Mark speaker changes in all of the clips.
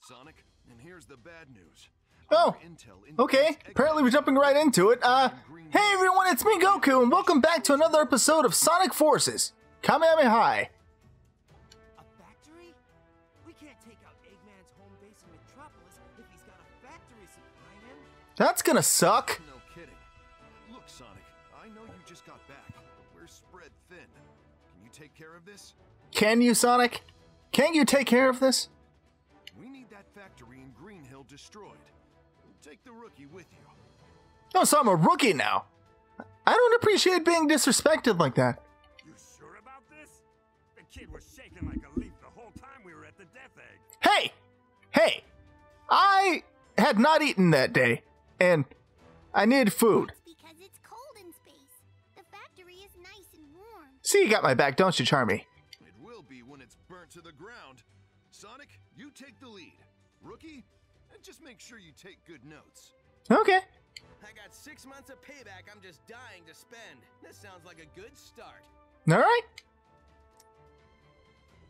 Speaker 1: Sonic, and here's the bad news.
Speaker 2: Oh, okay. Apparently we're jumping right into it. Uh, hey everyone, it's me Goku, and welcome back to another episode of Sonic Forces. Kamehameha.
Speaker 3: A factory? We can't take out Eggman's home base in Metropolis if he's got a factory supplying him.
Speaker 2: That's gonna suck.
Speaker 1: No kidding. Look, Sonic, I know you just got back, but we're spread thin. Can you take care of this?
Speaker 2: Can you, Sonic? Can you take care of this?
Speaker 1: Destroyed. Take the rookie with you.
Speaker 2: Oh, so I'm a rookie now. I don't appreciate being disrespected like that.
Speaker 4: You sure about this? The kid was shaking like a leaf the whole time we were at the Death Egg.
Speaker 2: Hey! Hey! I had not eaten that day, and I need food.
Speaker 5: It's because it's cold in space. The factory is nice and warm.
Speaker 2: See, you got my back, don't you, Charmy?
Speaker 1: It will be when it's burnt to the ground. Sonic, you take the lead. Rookie, and just make sure you take good notes.
Speaker 2: Okay.
Speaker 6: I got six months of payback I'm just dying to spend. This sounds like a good start.
Speaker 2: Alright.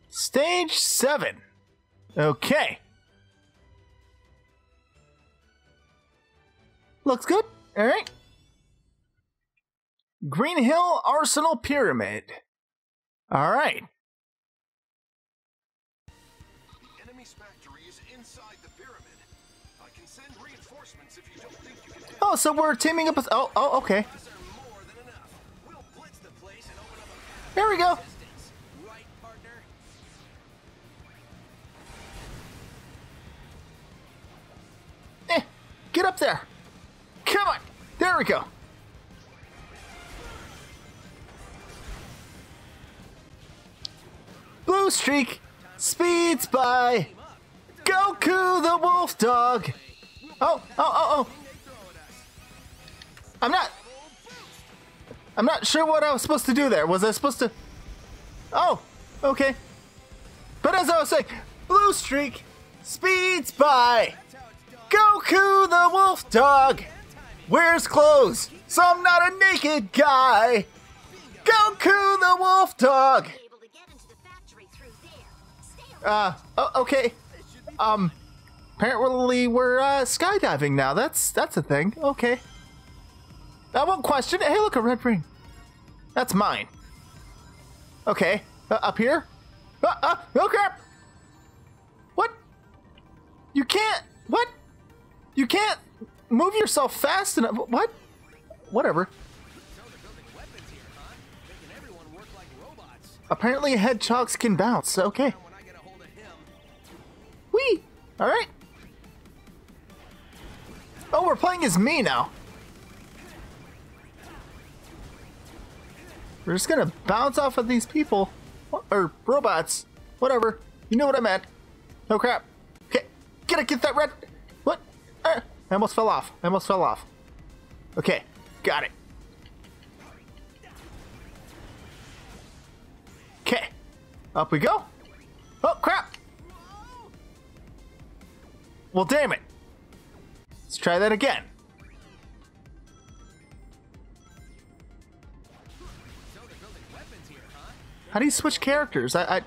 Speaker 2: Stage 7. Okay. Looks good. Alright. Green Hill Arsenal Pyramid. Alright. Oh, so we're teaming up with. Oh, oh, okay. There we go. Eh, get up there. Come on. There we go. Blue streak speeds by Goku the Wolf Dog. Oh, oh, oh, oh. I'm not. I'm not sure what I was supposed to do there. Was I supposed to? Oh, okay. But as I was saying, blue streak speeds by. Goku the Wolf Dog wears clothes, so I'm not a naked guy. Goku the Wolf Dog. Uh, okay. Um, apparently we're uh, skydiving now. That's that's a thing. Okay. I won't question it. Hey, look, a red ring. That's mine. Okay. Uh, up here. Uh, uh, oh crap! What? You can't. What? You can't move yourself fast enough. What? Whatever. Apparently, hedgehogs can bounce. Okay. Whee! Alright. Oh, we're playing as me now. We're just gonna bounce off of these people. Or robots. Whatever. You know what I meant. Oh crap. Okay. Gotta get that red. What? Uh, I almost fell off. I almost fell off. Okay. Got it. Okay. Up we go. Oh crap. Well, damn it. Let's try that again. How do you switch characters? I I,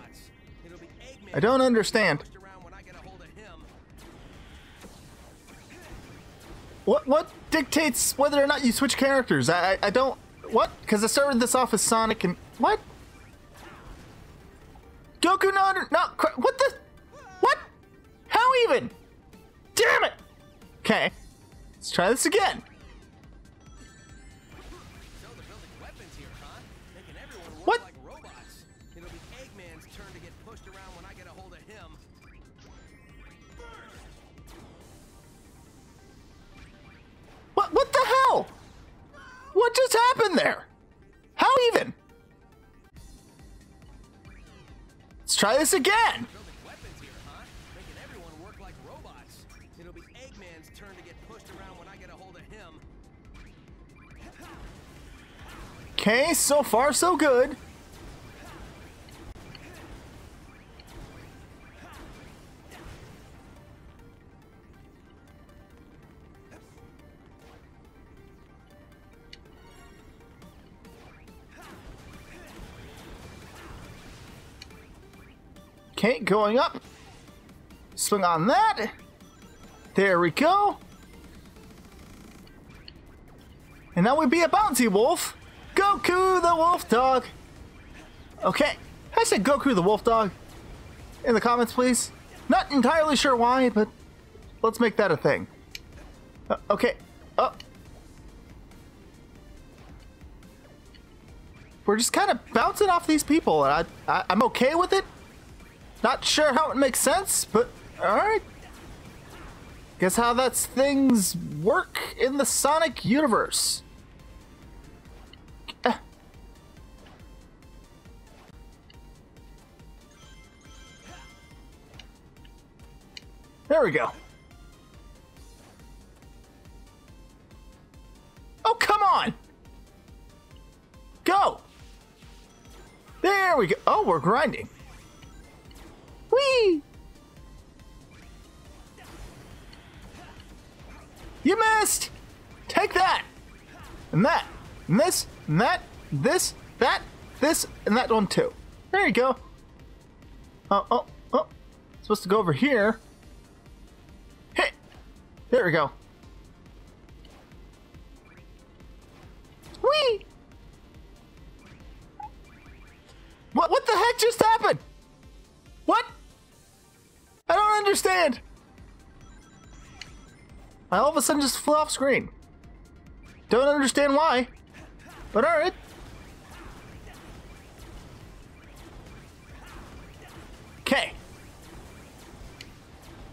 Speaker 2: I don't understand. What what dictates whether or not you switch characters? I I, I don't. What? Because I started this off as Sonic and what? Goku no no. What the? What? How even? Damn it! Okay, let's try this again.
Speaker 6: A hold of him.
Speaker 2: Okay, so far so good. Okay, going up. Swing on that. There we go. And now we be a bouncy wolf. Goku the wolf dog. Okay. I said Goku the wolf dog in the comments, please. Not entirely sure why, but let's make that a thing. Uh, okay. Oh. We're just kind of bouncing off these people, and I, I, I'm okay with it. Not sure how it makes sense, but alright. Guess how that's things work in the Sonic universe. There we go. Oh, come on! Go! There we go. Oh, we're grinding. Whee! You missed! Take that! And that! And this! And that! This! That! This! And that one too. There you go. Oh, oh, oh. Supposed to go over here. Hey! There we go. Whee! What, what the heck just happened? Don't. I all of a sudden just flew off screen. Don't understand why, but alright. Okay.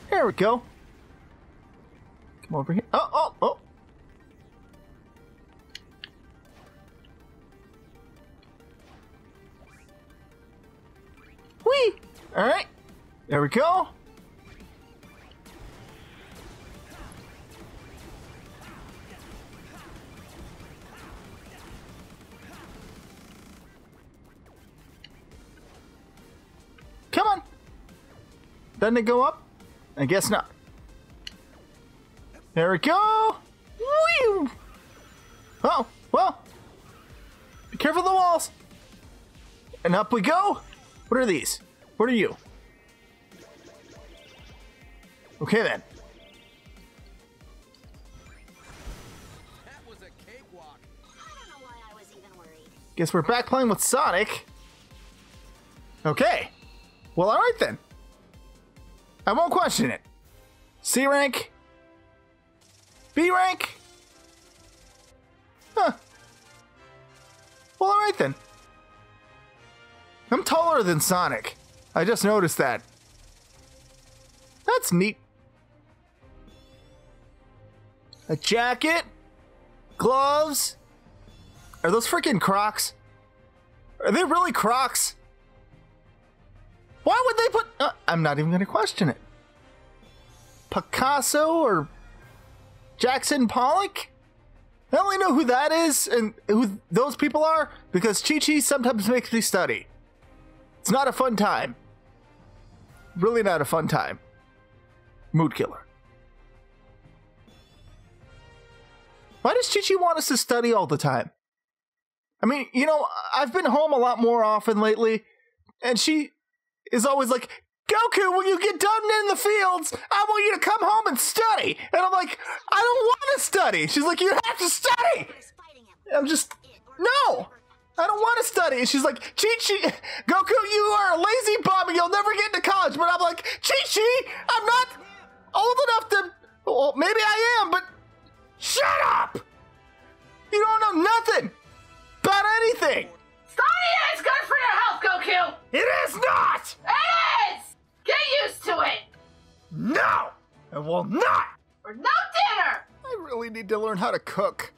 Speaker 2: There we go. Come over here. Oh, oh, oh. Whee! Alright. There we go. Doesn't it go up? I guess not. There we go. Whee! Oh, well. Be careful of the walls. And up we go. What are these? What are you? Okay then. Guess we're back playing with Sonic. Okay. Well, alright then. I won't question it. C rank? B rank? Huh. Well, alright then. I'm taller than Sonic. I just noticed that. That's neat. A jacket? Gloves? Are those freaking Crocs? Are they really Crocs? Why would they put. Uh, I'm not even going to question it. Picasso or Jackson Pollock? I only know who that is and who those people are because Chi Chi sometimes makes me study. It's not a fun time. Really not a fun time. Mood killer. Why does Chi Chi want us to study all the time? I mean, you know, I've been home a lot more often lately, and she is always like, Goku, when you get done in the fields, I want you to come home and study. And I'm like, I don't want to study. She's like, you have to study. I'm just, no, I don't want to study. And she's like, Chi Chi, Goku, you are a lazy bum and you'll never get into college. But I'm like, Chi Chi, I'm not old enough to, well, maybe I am, but shut up. You don't know nothing about anything.
Speaker 7: Studying is good Goku!
Speaker 2: It is not.
Speaker 7: It is! Get used to it!
Speaker 2: No, I will not.
Speaker 7: For no dinner!
Speaker 2: I really need to learn how to cook.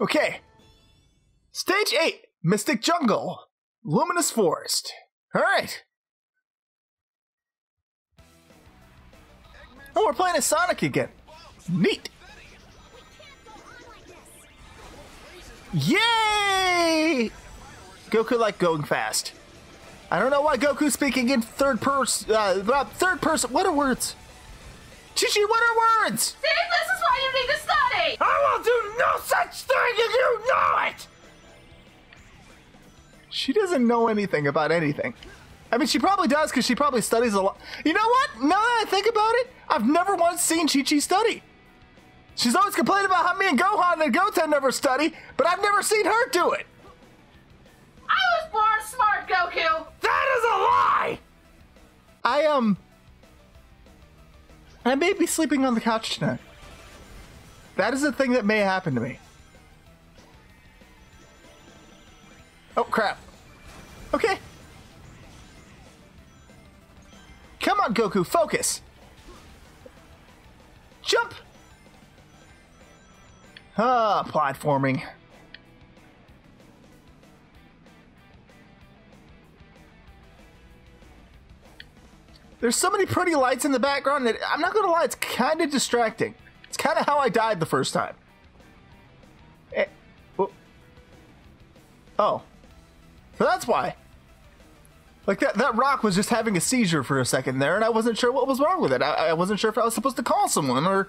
Speaker 2: Okay. Stage 8 Mystic Jungle, Luminous Forest. Alright. Oh, we're playing as Sonic again. Neat. Yay! Goku like going fast. I don't know why Goku's speaking in third person. Uh, uh, third person. What are words? Chi Chi, what are words?
Speaker 7: See, this is why you need to study!
Speaker 2: I will do no such thing and you know it! She doesn't know anything about anything. I mean, she probably does because she probably studies a lot. You know what? Now that I think about it, I've never once seen Chi Chi study. She's always complained about how me and Gohan and Goten never study, but I've never seen her do it.
Speaker 7: Born smart, Goku.
Speaker 2: That is a lie! I, um. I may be sleeping on the couch tonight. That is a thing that may happen to me. Oh, crap. Okay. Come on, Goku, focus. Jump! Ah, platforming. There's so many pretty lights in the background that I'm not gonna lie, it's kind of distracting. It's kind of how I died the first time. Eh, oh. So that's why. Like that, that rock was just having a seizure for a second there, and I wasn't sure what was wrong with it. I, I wasn't sure if I was supposed to call someone or.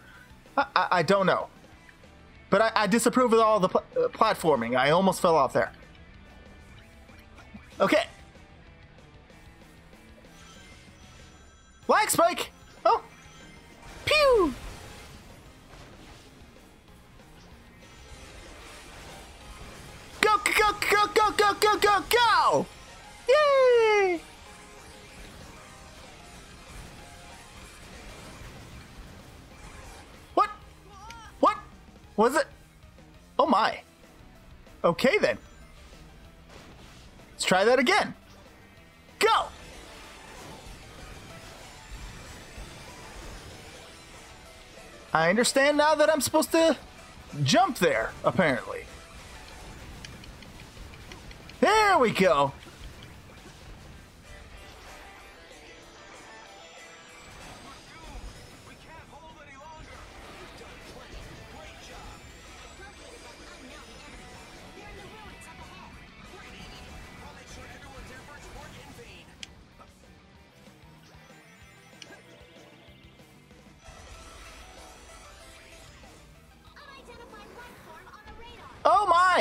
Speaker 2: I, I, I don't know. But I, I disapprove of all the pl- uh, platforming. I almost fell off there. Okay. Lag spike! Oh! Pew! Go, go, go, go, go, go, go, go! Yay! What? What? Was it? Oh my. Okay then. Let's try that again. I understand now that I'm supposed to jump there, apparently. There we go.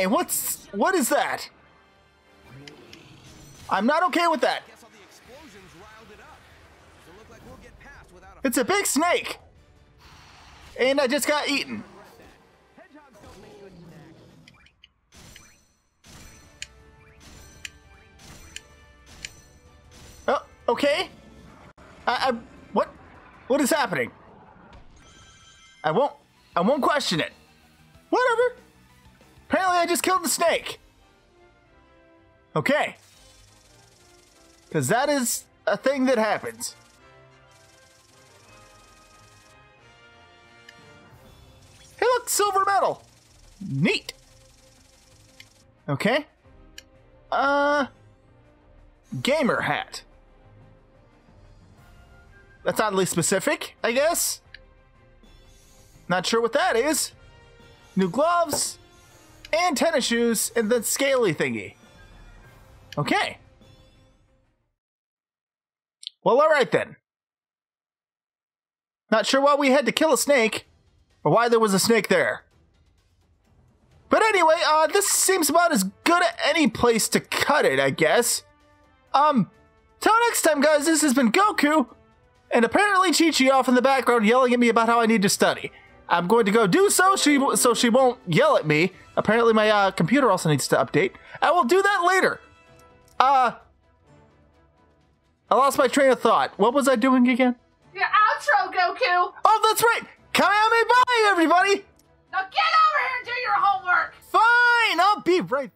Speaker 2: What's what is that? I'm not okay with that. It's a big snake. And I just got eaten. Oh, okay. I, I what what is happening? I won't I won't question it. Whatever. Apparently I just killed the snake. Okay. Cause that is a thing that happens. Hey look, silver medal. Neat. Okay. Uh gamer hat. That's oddly specific, I guess. Not sure what that is. New gloves, and tennis shoes, and the scaly thingy. Okay. Well, alright then. Not sure why we had to kill a snake, or why there was a snake there. But anyway, uh, this seems about as good at any place to cut it, I guess. Um, till next time, guys, this has been Goku, and apparently Chi Chi off in the background yelling at me about how I need to study. I'm going to go do so, she so she won't yell at me. Apparently, my uh, computer also needs to update. I will do that later. Uh, I lost my train of thought. What was I doing again?
Speaker 7: Your outro, Goku.
Speaker 2: Oh, that's right. Kamehameha bye, everybody.
Speaker 7: Now get over here and do your homework.
Speaker 2: Fine, I'll be right.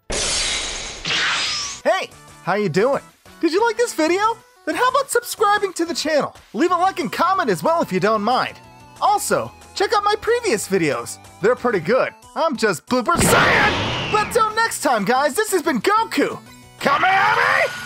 Speaker 2: Hey, how you doing? Did you like this video? Then how about subscribing to the channel? Leave a like and comment as well if you don't mind. Also, check out my previous videos. They're pretty good. I'm just blooper Saiyan! But till next time, guys, this has been Goku. Kamehameha!